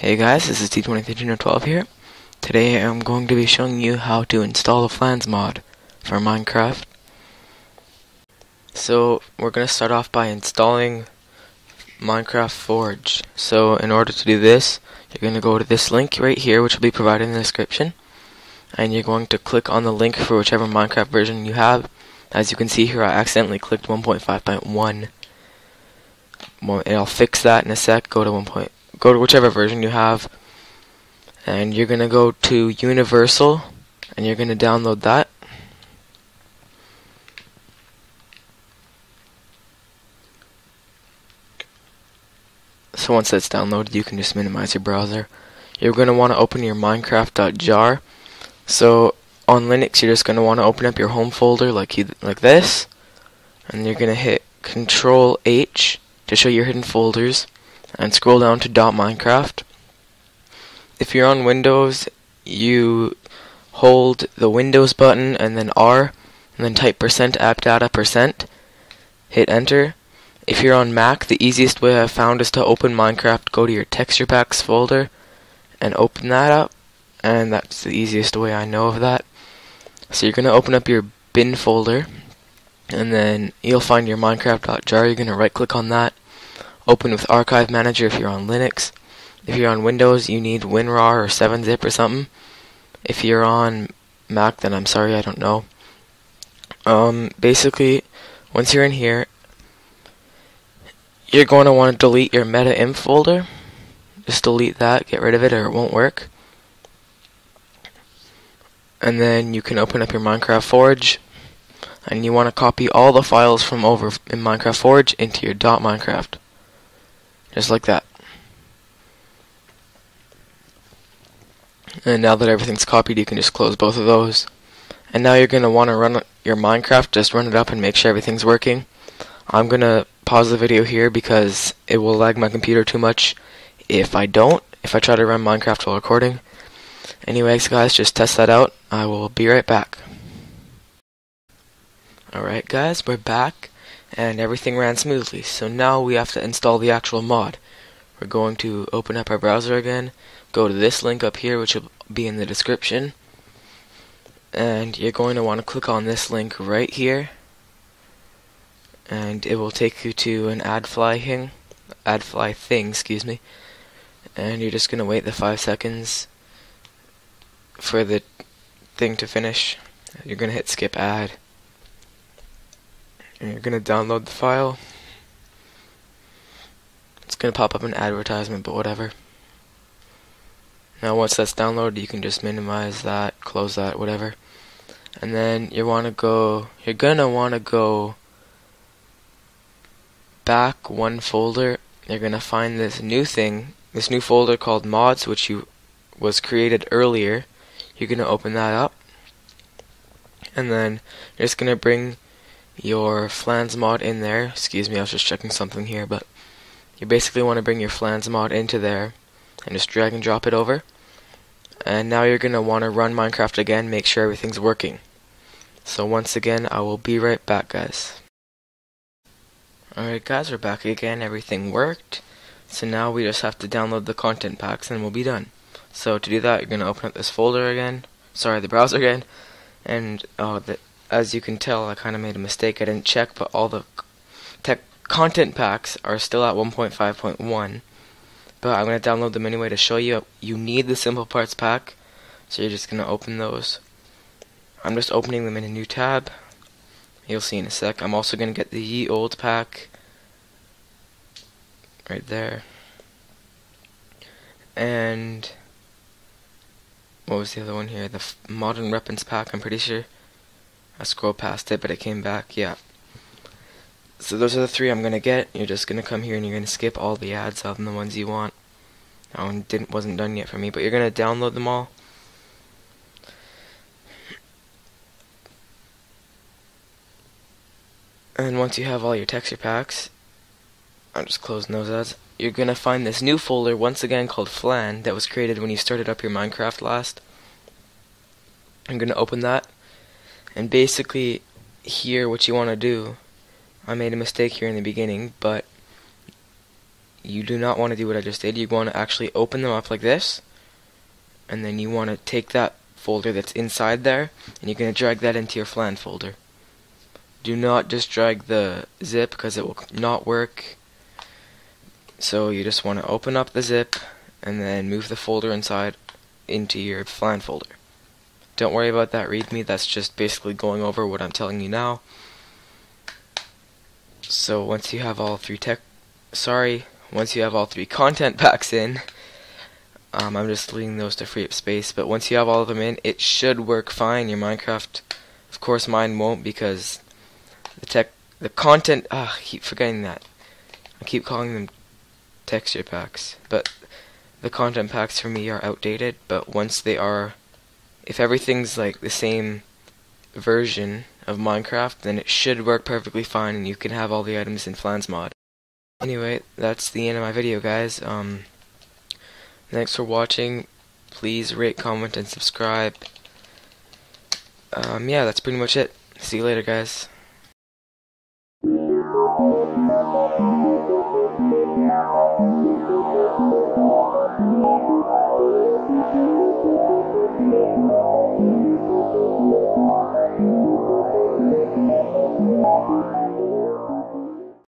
Hey guys, this is T201312 here. Today I'm going to be showing you how to install a Flans mod for Minecraft. So we're going to start off by installing Minecraft Forge. So in order to do this, you're going to go to this link right here which will be provided in the description. And you're going to click on the link for whichever Minecraft version you have. As you can see here I accidentally clicked 1.5.1. Well, and I'll fix that in a sec. Go to 1 go to whichever version you have and you're gonna go to Universal and you're gonna download that. So once that's downloaded you can just minimize your browser. You're gonna want to open your minecraft.jar so on Linux you're just gonna want to open up your home folder like you, like this and you're gonna hit control H to show your hidden folders and scroll down to .minecraft. If you're on Windows, you hold the Windows button and then R, and then type percent appdata percent. Hit enter. If you're on Mac, the easiest way I've found is to open Minecraft, go to your texture packs folder, and open that up. And that's the easiest way I know of that. So you're going to open up your bin folder, and then you'll find your Minecraft.jar. You're going to right click on that, Open with Archive Manager if you're on Linux. If you're on Windows, you need WinRAR or 7-zip or something. If you're on Mac, then I'm sorry, I don't know. Um, basically, once you're in here, you're going to want to delete your meta inf folder. Just delete that, get rid of it, or it won't work. And then you can open up your Minecraft Forge, and you want to copy all the files from over in Minecraft Forge into your .minecraft. Just like that. And now that everything's copied, you can just close both of those. And now you're going to want to run your Minecraft, just run it up and make sure everything's working. I'm going to pause the video here because it will lag my computer too much if I don't, if I try to run Minecraft while recording. Anyways, guys, just test that out. I will be right back. Alright, guys, we're back and everything ran smoothly. So now we have to install the actual mod. We're going to open up our browser again, go to this link up here which will be in the description, and you're going to want to click on this link right here, and it will take you to an AdFly thing, AdFly thing, excuse me, and you're just going to wait the five seconds for the thing to finish. You're going to hit skip ad and you're going to download the file. It's going to pop up an advertisement, but whatever. Now once that's downloaded, you can just minimize that, close that, whatever. And then you want to go, you're going to want to go back one folder. You're going to find this new thing, this new folder called mods, which you was created earlier. You're going to open that up. And then you're just going to bring your flans mod in there. Excuse me, I was just checking something here, but you basically want to bring your flans mod into there and just drag and drop it over. And now you're going to want to run Minecraft again, make sure everything's working. So once again, I will be right back, guys. Alright guys, we're back again, everything worked. So now we just have to download the content packs and we'll be done. So to do that, you're going to open up this folder again, sorry, the browser again, and oh, the, as you can tell, I kind of made a mistake. I didn't check, but all the tech content packs are still at 1.5.1. But I'm going to download them anyway to show you. You need the Simple Parts pack, so you're just going to open those. I'm just opening them in a new tab. You'll see in a sec. I'm also going to get the Ye Old pack right there. And what was the other one here? The Modern Weapons pack, I'm pretty sure. I scrolled past it, but it came back. Yeah. So those are the three I'm gonna get. You're just gonna come here and you're gonna skip all the ads of them, the ones you want. That one didn't wasn't done yet for me, but you're gonna download them all. And once you have all your texture packs, I'm just closing those ads. You're gonna find this new folder once again called Flan that was created when you started up your Minecraft last. I'm gonna open that and basically here what you want to do I made a mistake here in the beginning but you do not want to do what I just did. You want to actually open them up like this, and then you want to take that folder that's inside there, and you're going to drag that into your flan folder. Do not just drag the zip because it will not work. So you just want to open up the zip and then move the folder inside into your flan folder. Don't worry about that readme, that's just basically going over what I'm telling you now. So once you have all three tech, sorry, once you have all three content packs in, um, I'm just leaving those to free up space, but once you have all of them in, it should work fine. Your Minecraft, of course mine won't because the tech, the content, ah, I keep forgetting that. I keep calling them texture packs, but the content packs for me are outdated, but once they are, if everything's like the same version of Minecraft, then it should work perfectly fine and you can have all the items in Flans mod. Anyway, that's the end of my video guys. Um, thanks for watching. Please rate, comment, and subscribe. Um, yeah, that's pretty much it. See you later guys.